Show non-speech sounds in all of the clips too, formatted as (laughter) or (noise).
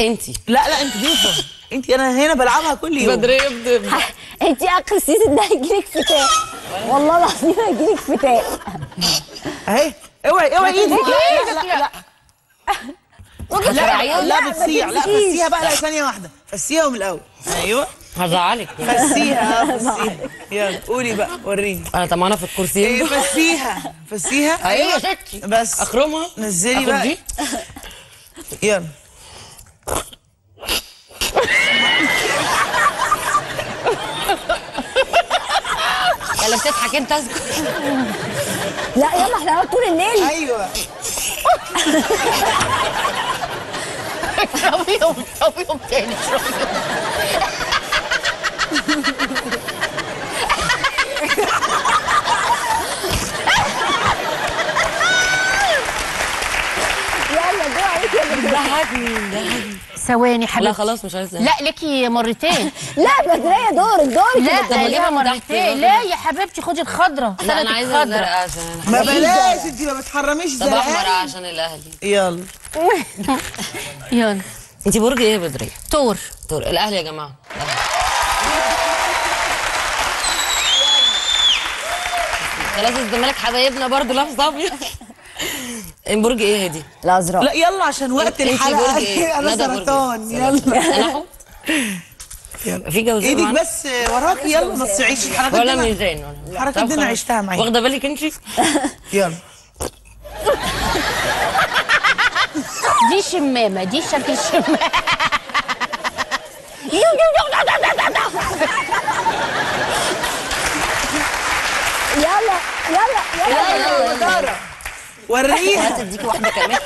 انتي. لا لا انت ضيفه انت أنا هنا بلعبها كل يوم. بدريه بتبدا انت اخر season ده هيجيلك فتاق. والله العظيم هيجيلك فتاق. اهي اوعي اوعي إيدك لا لا لا لا لا لا, بتصيع لا. فسيها بقى لا ثانية واحدة. فسيها من الأول. أيوه. هزعلك. فسيها آه، (laughs) فسيها يلا قولي بقى وريني. أنا طمعانة في الكرسيين إيه فسيها فسيها. أيوه. يا ستي بس. أخرمها. نزلي بقى. يلا. ولا بتضحك انت اسكت لا يلا إحنا هنقعد طول الليل أيوه. (laughs) اشربيهم اشربيهم تاني اشربيهم ضحكني ثواني لا حبيبتي. خلاص مش عايزة. لا ليكي مرتين. (laughs) لا بدرية دورك دورك. يا لا بدرية. ليها مرتين. لا يا حبيبتي خدي الخضرة. لا أنا عايزة الخضرة. زرقاء عشان ما بلاش انت ما بتحرميش طب أحمر زرقاء. عشان الأهلي. يلا. (laughs) يلا. انت برج إيه يا بدريه؟ تور طور. الأهلي يا جماعة. (laughs) خلاص الزمالك حبايبنا برضه لابس أبيض. برج إيه هدي؟ الازرق لا يلا عشان وقت انتي الحلقة برج إيه؟ أنا برج سرطان إيه؟ يلا يلا. في جوزين إيدك؟ بس وراكي يلا ما تصيعيش الحركات ولا دي ميزان ولا الحركات طب دي أنا. عشتها معاكي واخدة بالك انت؟ (laughs) يلا دي شمامة دي شكل شمامة (laughs) يلا يلا يلا يلا دارة وريها. هتديكي واحدة كمان.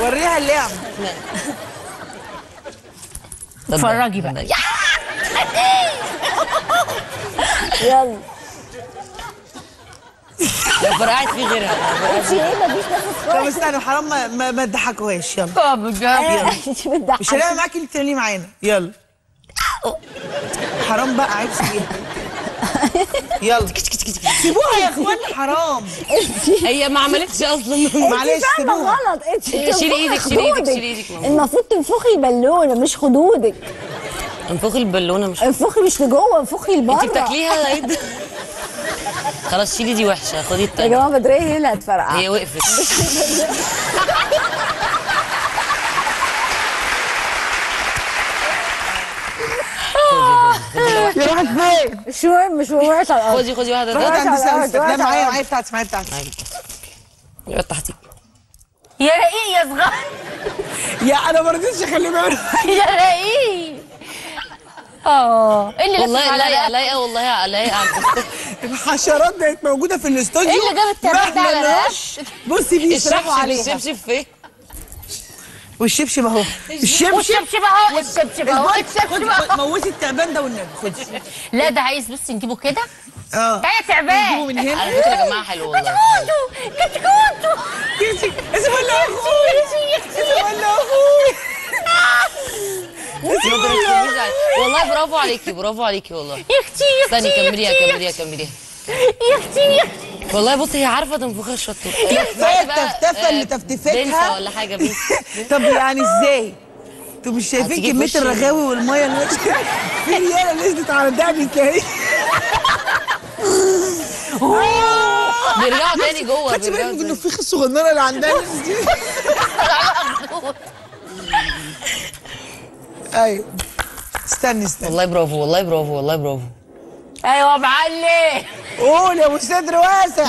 وريها اللعب اتفرجي بقى. يلا. لو فرقعت في غيرها. انت إيه مفيش نفس طب خالص استنوا حرام ما- ما ما تضحكوهاش. يلا. طب بجد. انت مش بتضحك هنعمل معاكي اللي بتعمليه معانا. يلا. حرام بقى عيب فيها يلا. سيبوها يا إخوان حرام. هي ما عملتش أصلا. معلش سيبوها. غلط. انت شيلي إيدك، شيلي إيدك،. شيلي إيدك. المفروض تنفخي البالونه مش خدودك. انفخي البالونة مش انفخي مش لجوه انفخي لبره. انت بتاكليها إيه؟ خلاص شيلي دي وحشة. خدي يا التانية. جماعة بدريه هي اللي هتفرقع. هي وقفت. (laughs) يروح فين مش مهم مش مهم وقعت على الأرض خدي خدي واحدة روحي تانية عند. الأرض، لا معايا معايا بتاعتي معايا بتاعتي يقعد تحتيك يا رقيق يا صغير. يا أنا ما رضيتش أخليه بيعمل يا رقيق. آه. إيه اللي والله لايقة؟ لايقة والله لايقة على. الحشرات بقت موجودة في الاستوديو. إيه اللي جاب التراب ده على. بصي الشبشب عليها. الشبشب فين؟ والشبشب اهو الشبشب والشبشب اهو الشبشب اهو الشبشب اهو موتي التعبان ده والنبي. خدي لا ده عايز بس نجيبه كده. آه. تعالى يا نجيبه تعبان من هنا. على فكرة يا جماعة حلو والله. كتكوتو كتكوتو. كيتي اسم الله أخوي اسم الله أخوي والله برافو عليكي برافو عليكي والله. يا أختي يا استني أختي كمليها يا كمليها كمليها. يا أختي يا أختي والله بصي هي عارفة تنفخها الشطور. كفايه التفتفه اللي تفتفتها بنسى ولا حاجة بنسى (laughs) طب يعني إزاي؟ أنتوا مش شايفين كمية. الرغاوي والمية اللي (laughs) في ريالة نزلت على دقني تلاقي (laughs) بيرجعوا تاني جوه خدتي بالك بيرجعوا من تاني. النفيخ الصغننة اللي عندها دي؟ أيوه. استني استني. والله برافو والله برافو والله برافو. أيوه يا معلم. قول يا أبو صدر واسع.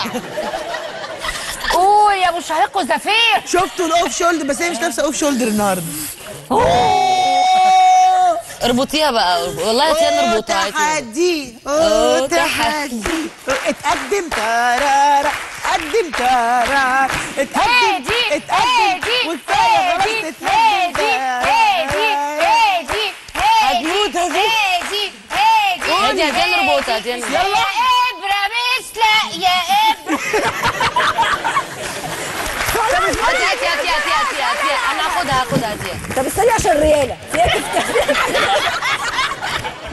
قول يا أبو شهيق وزفير. شفتوا ال off shoulder بس هي مش لابسة off shoulder النهارده. اربطيها بقى. والله هاتيها نربطها. تحدي اوه تحدي اتقدم ترارا. اتقدم ترارا. اتقدم هادي اتقدم. هادي وكفايه خلاص هادي تتقدم هادي هادي هادي هتموت هتموت. هادي هادي. هادي هاتيها نربطها هاتيها يا نربطها هاتي هاتي هاتي هاتي هاتي هاتي أنا هاخدها هاخدها هاتيها طب استني عشان ريالة.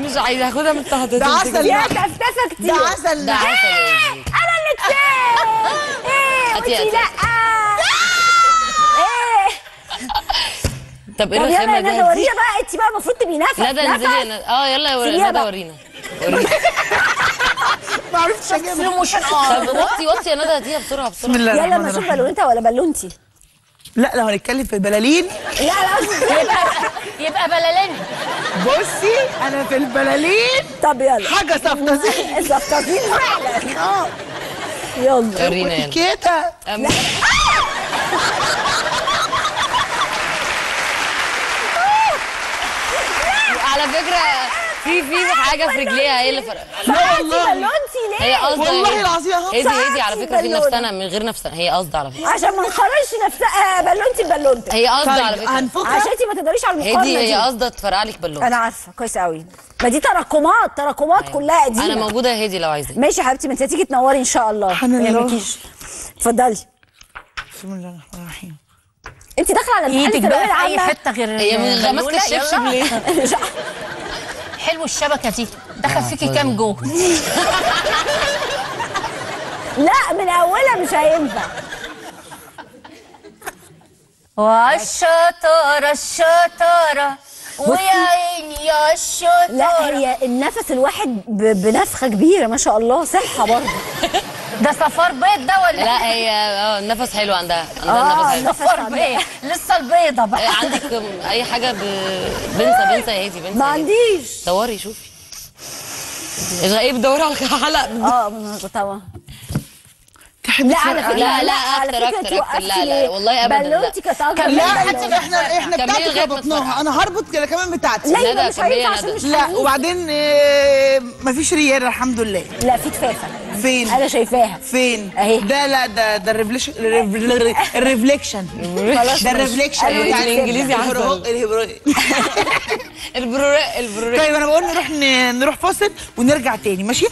مش عايزة هاخدها من تحت. ده عسل. ده تفتفه كتير. ده عسل. ده ده عسل. يا زيزي. أنا اللي كسبت إيه. لأ. إيه؟ طب إيه طب يلا الرخامه يا ندى ده ورينا بقى. انت بقى المفروض تبقي نفس ندى انزلي يا آه يلا يا سيبيها ندى بقى. ورينا. ورينا. (laughs) موشن آه. طب وطي وطي يا ندى هاتيها بسرعة بسم بسرعة الله يلا ما أشوف بالونتها ولا بالونتي. لا لو هنتكلم في البلالين. لا لا. قصدي يبقى بلالين. بصي أنا في البلالين. طب يلا. حاجة صفطه الزفتازين فعلا آه. يلا. ورينا كده (laughs) على فكرة في في حاجة في رجليها هي اللي فرق. لا والله. بالونتي ليه؟ هي قصدي والله العظيم اهو. هدي هدي على فكرة في. نفسنا من غير نفسنا. هي قصدي على فكرة. عشان ما نقارنش نفسها بالونتي ببالونتك هي قصدي على طيب فكرة. هنفكها؟ عشان انت ما تقدريش على المقارنة هدي هي دي. قصدها تفرقع لك بالون أنا عارفة كويس قوي ما دي تراكمات تراكمات كلها قديمة. أنا موجودة يا هدي لو عايزة. ماشي يا حبيبتي ما انت هتيجي تنوري إن شاء الله. سبحان ما. يهمكيش اتفضلي. بسم الله الرحمن الرحيم. انت داخلة على بقى في أي حتة غير هي. ماسكة الشبشب. ليه؟ (laughs) حلو الشبكة دي. دخل فيكي كام جوه (laughs) لا من أولها مش هينفع. والشطارة الشطارة. ويا عيني يا الشطارة. لا هي النفس الواحد بنفخة كبيرة ما شاء الله صحة برضه. (laughs) ده صفار بيض ده ولا لا هي آه النفس حلو عندها آه، عندها النفس حلو النفس صفار. بيض لسه البيضة بقى آه، عندك أي حاجة ب... بنسى بنسى يا هدي بنسى ما. عنديش دوري شوفي إيه بتدوري على الحلقة آه طبعا تحبي لا على؟ فكرة لا، لا، أكتر. وقفتي لا، لا،؟ والله أبداً، لا. كانت أكتر لا بالونتي. إحنا إحنا بتاعتك ربطناها تفرقعي. أنا هربط كده كمان بتاعتي لا يبقى مش هينفع عشان. مش لا. وبعدين آه، مفيش ريال الحمد لله لا في كفافه فين؟ أنا شايفاها. فين؟ أهي. ده لا ده ده (laughs) الريفليكشن ال reflection ده. ال reflection بتاع. الهبرو- البروري البروري طيب أنا بقول نروح نروح فاصل ونرجع تاني. ماشي؟